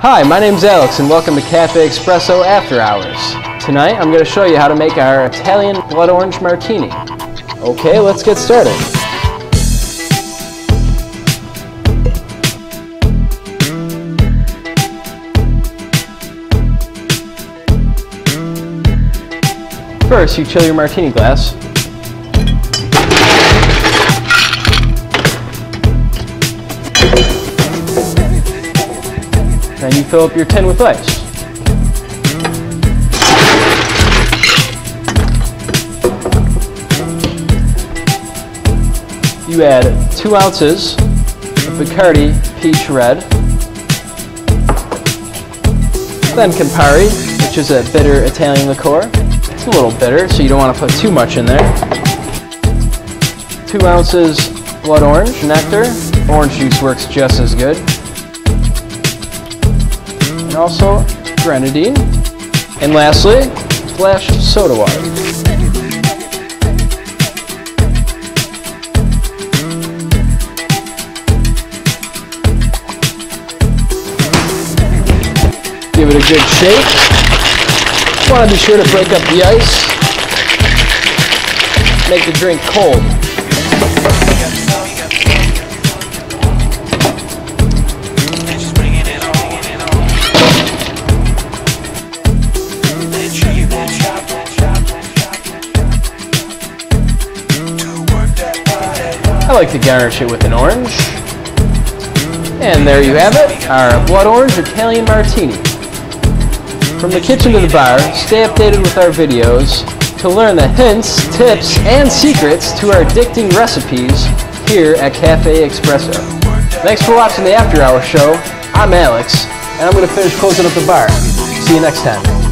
Hi, my name's Alex and welcome to Caffe Espresso After Hours. Tonight I'm going to show you how to make our Italian blood orange martini. Okay, let's get started. First, you chill your martini glass. Then you fill up your tin with ice. You add two ounces of Bacardi Peach Red, then Campari, which is a bitter Italian liqueur. It's a little bitter, so you don't want to put too much in there. Two ounces blood orange nectar. Orange juice works just as good. And also grenadine. And lastly, a splash of soda water. Give it a good shake. Want to be sure to break up the ice. Make the drink cold. I like to garnish it with an orange. And there you have it, our blood orange Italian martini. From the kitchen to the bar, stay updated with our videos to learn the hints, tips, and secrets to our addicting recipes here at Caffe Espresso. Thanks for watching the After Hour Show. I'm Alex, and I'm going to finish closing up the bar. See you next time.